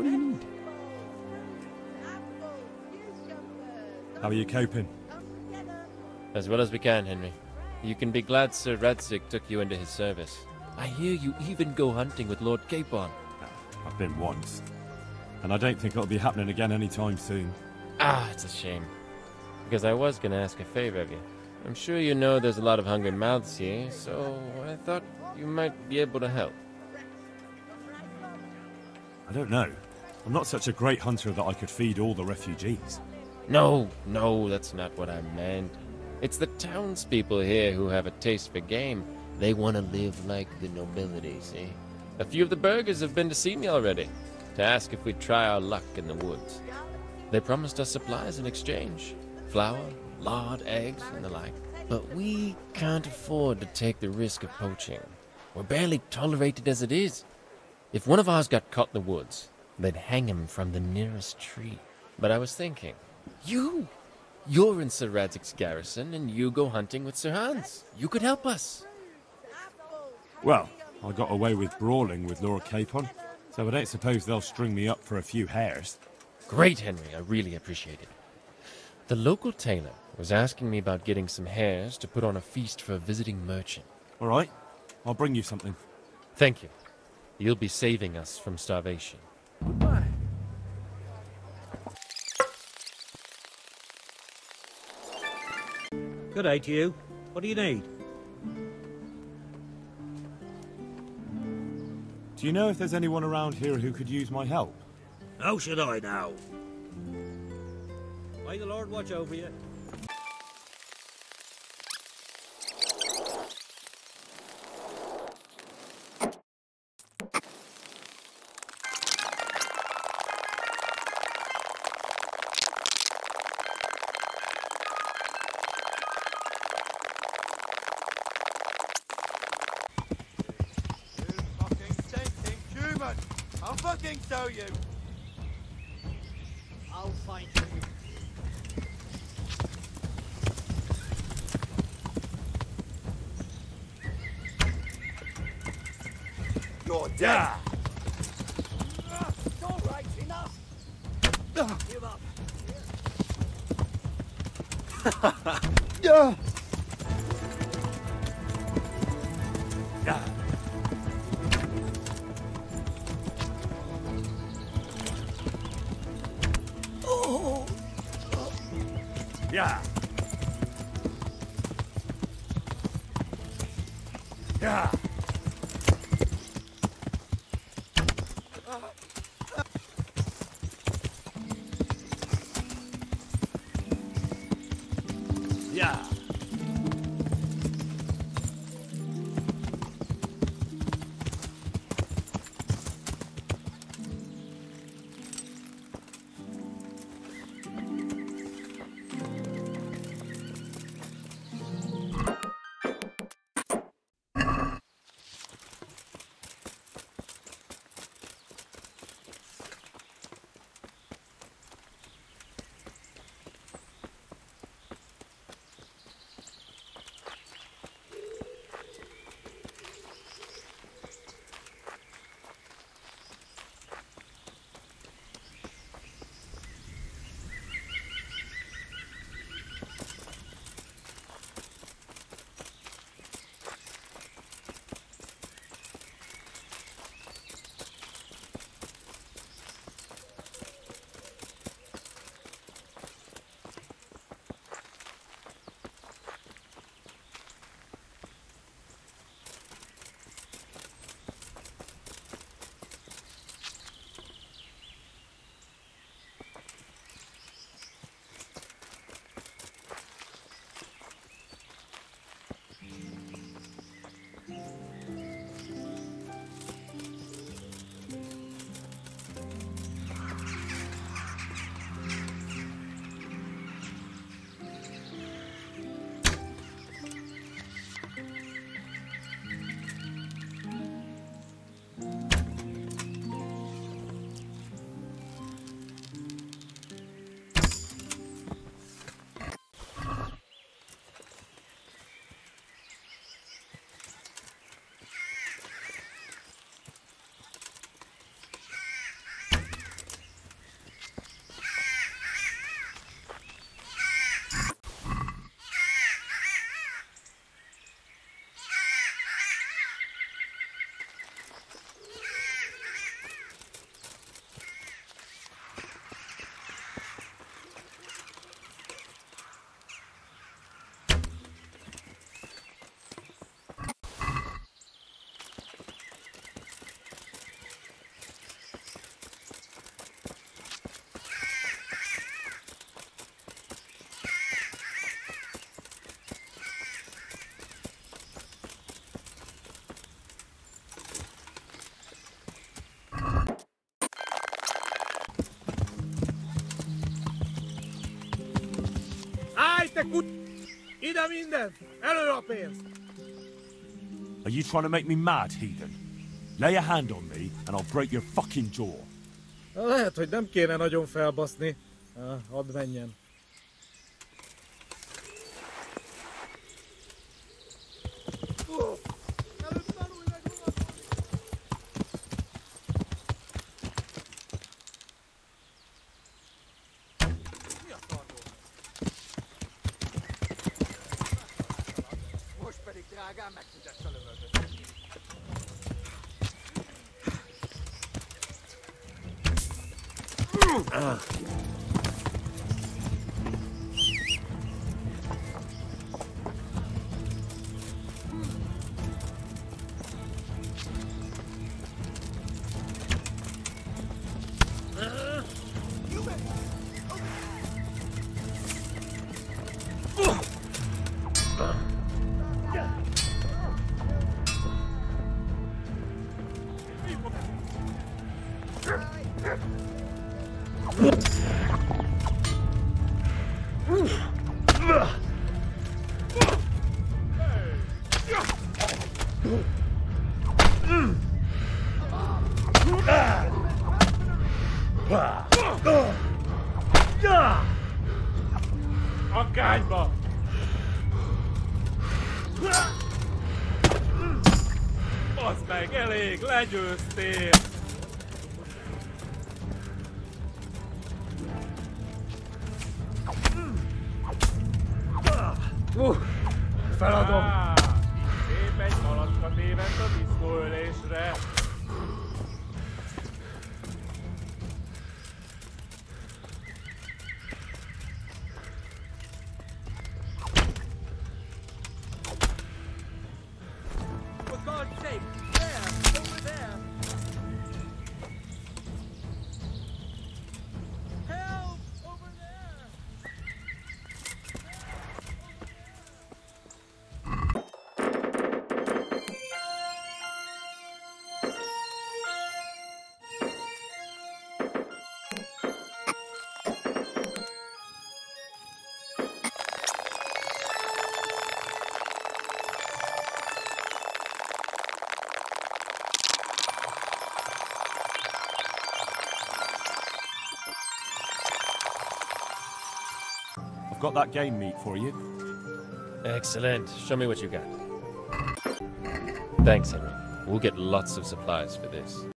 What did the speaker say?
What do you need? How are you coping? As well as we can, Henry. You can be glad Sir Radzig took you into his service. I hear you even go hunting with Lord Capon. I've been once. And I don't think it'll be happening again anytime soon. Ah, it's a shame. Because I was gonna ask a favor of you. I'm sure you know there's a lot of hungry mouths here, so I thought you might be able to help. I don't know. I'm not such a great hunter that I could feed all the refugees. No, no, that's not what I meant. It's the townspeople here who have a taste for game. They want to live like the nobility, see? A few of the burghers have been to see me already, to ask if we'd try our luck in the woods. They promised us supplies in exchange flour, lard, eggs, and the like. But we can't afford to take the risk of poaching. We're barely tolerated as it is. If one of ours got caught in the woods, they'd hang him from the nearest tree. But I was thinking, you! You're in Sir Radzig's garrison, and you go hunting with Sir Hans. You could help us. Well, I got away with brawling with Lord Capon, so I don't suppose they'll string me up for a few hares. Great, Henry. I really appreciate it. The local tailor was asking me about getting some hares to put on a feast for a visiting merchant. All right, I'll bring you something. Thank you. You'll be saving us from starvation. Good day to you. What do you need? Do you know if there's anyone around here who could use my help? How should I know? May the Lord watch over you. Sentient! I'll fucking show you! I'll find you. You're dead! It's all right, enough. Give up. Yeah. Yeah. Yeah. Te kut... Ide minden! Elő a pénz! Are you trying to make me mad, heathen? Lay a hand on me, and I'll break your fucking jaw. Lehet, hogy nem kéne nagyon felbaszni. Hadd menjen. Pedig drágán megfizesse a lövöldöt. A kányba! Az meg elég, legyőztél! Uh, feladom! Szép a néven a diszkóölésre. Got that game meat for you. Excellent. Show me what you got. Thanks, Henry. We'll get lots of supplies for this.